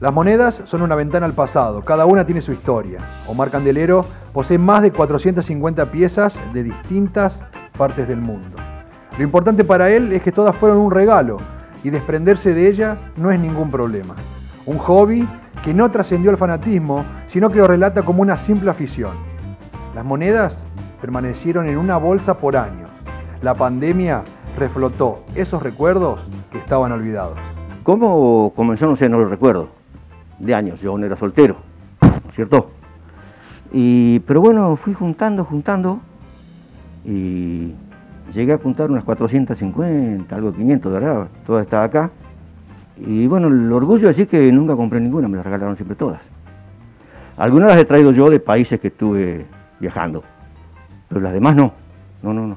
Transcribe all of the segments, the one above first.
Las monedas son una ventana al pasado, cada una tiene su historia. Omar Candelero posee más de 450 piezas de distintas partes del mundo. Lo importante para él es que todas fueron un regalo y desprenderse de ellas no es ningún problema. Un hobby que no trascendió al fanatismo, sino que lo relata como una simple afición. Las monedas permanecieron en una bolsa por años. La pandemia reflotó esos recuerdos que estaban olvidados. ¿Cómo comenzó? No sé, no lo recuerdo de años, yo aún era soltero, ¿cierto? Y, pero bueno, fui juntando, juntando, y llegué a juntar unas 450, algo 500, ¿verdad? Todas estaba acá. Y bueno, el orgullo es decir que nunca compré ninguna, me las regalaron siempre todas. Algunas las he traído yo de países que estuve viajando, pero las demás no, no, no, no.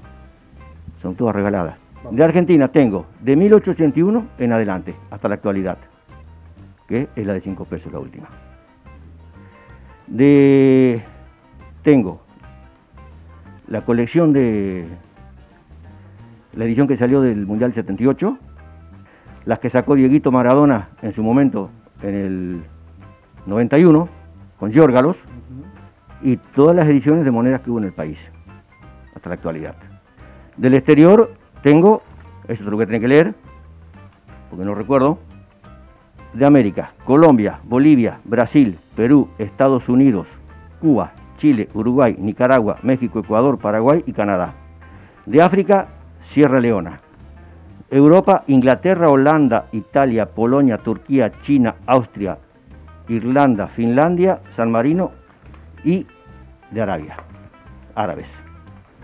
Son todas regaladas. De Argentina tengo de 1881 en adelante, hasta la actualidad que es la de 5 pesos la última. De, tengo la colección de la edición que salió del Mundial 78, las que sacó Dieguito Maradona en su momento en el 91 con Giorgalos y todas las ediciones de monedas que hubo en el país hasta la actualidad. Del exterior tengo, eso es lo que tiene que leer, porque no recuerdo, de América, Colombia, Bolivia, Brasil, Perú, Estados Unidos, Cuba, Chile, Uruguay, Nicaragua, México, Ecuador, Paraguay y Canadá. De África, Sierra Leona. Europa, Inglaterra, Holanda, Italia, Polonia, Turquía, China, Austria, Irlanda, Finlandia, San Marino y de Arabia, árabes.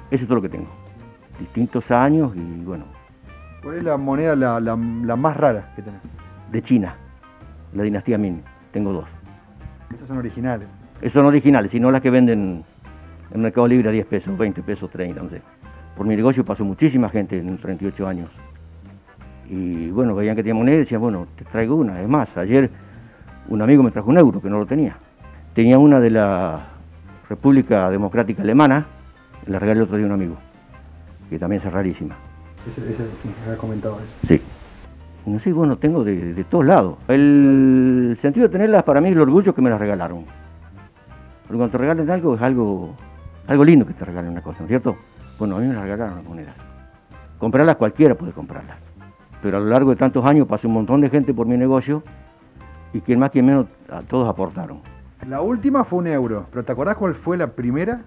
Eso es todo lo que tengo. Distintos años y bueno. ¿Cuál es la moneda la, la más rara que tenés? De China la dinastía Ming. Tengo dos. Estas son originales. Esas son originales, y no las que venden en Mercado Libre a 10 pesos, 20 pesos, 30, no sé. Por mi negocio pasó muchísima gente en 38 años. Y bueno, veían que tenía moneda y decían, bueno, te traigo una. Es más, ayer un amigo me trajo un euro que no lo tenía. Tenía una de la República Democrática Alemana, la regalé otro día a un amigo, que también es rarísima. Ese, sí, me había comentado eso. Sí. No sé, bueno, tengo de, todos lados. El sentido de tenerlas para mí es el orgullo que me las regalaron. Porque cuando te regalen algo es algo, algo lindo que te regalen una cosa, ¿no es cierto? Bueno, a mí me las regalaron las monedas. Comprarlas cualquiera puede comprarlas. Pero a lo largo de tantos años pasó un montón de gente por mi negocio y quien más, quien menos, a todos aportaron. La última fue un euro, pero ¿te acordás cuál fue la primera?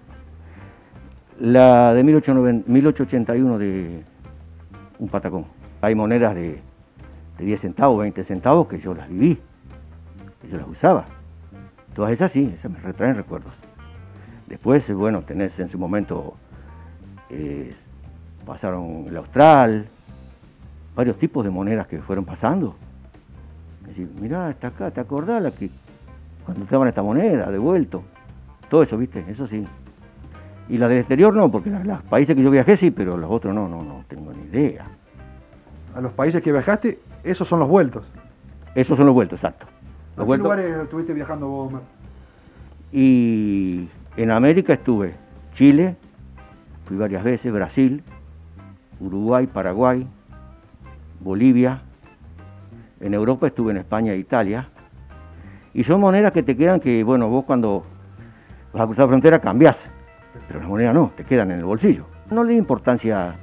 La de 1881 de un patacón. Hay monedas de de 10 centavos, 20 centavos, que yo las viví, que yo las usaba. Todas esas sí, esas me retraen recuerdos. Después, bueno, tenés en su momento, eh, pasaron el austral, varios tipos de monedas que fueron pasando. Decir, mirá, está acá, ¿te acordás la que cuando estaban esta moneda, devuelto? Todo eso, ¿viste? Eso sí. Y la del exterior no, porque los países que yo viajé sí, pero los otros no, no, no tengo ni idea. ¿A los países que viajaste esos son los vueltos. Esos son los vueltos, exacto. ¿A qué lugares estuviste viajando vos, Y en América estuve Chile, fui varias veces, Brasil, Uruguay, Paraguay, Bolivia. En Europa estuve en España e Italia. Y son monedas que te quedan que, bueno, vos cuando vas a cruzar la frontera cambiás, pero las monedas no, te quedan en el bolsillo. No le da importancia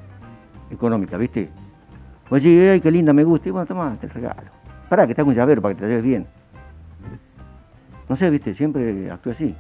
económica, ¿viste? Oye, ay, qué linda, me gusta. Y bueno, toma, te regalo. Pará, que hago un llavero para que te lleves bien. No sé, viste, siempre actúe así.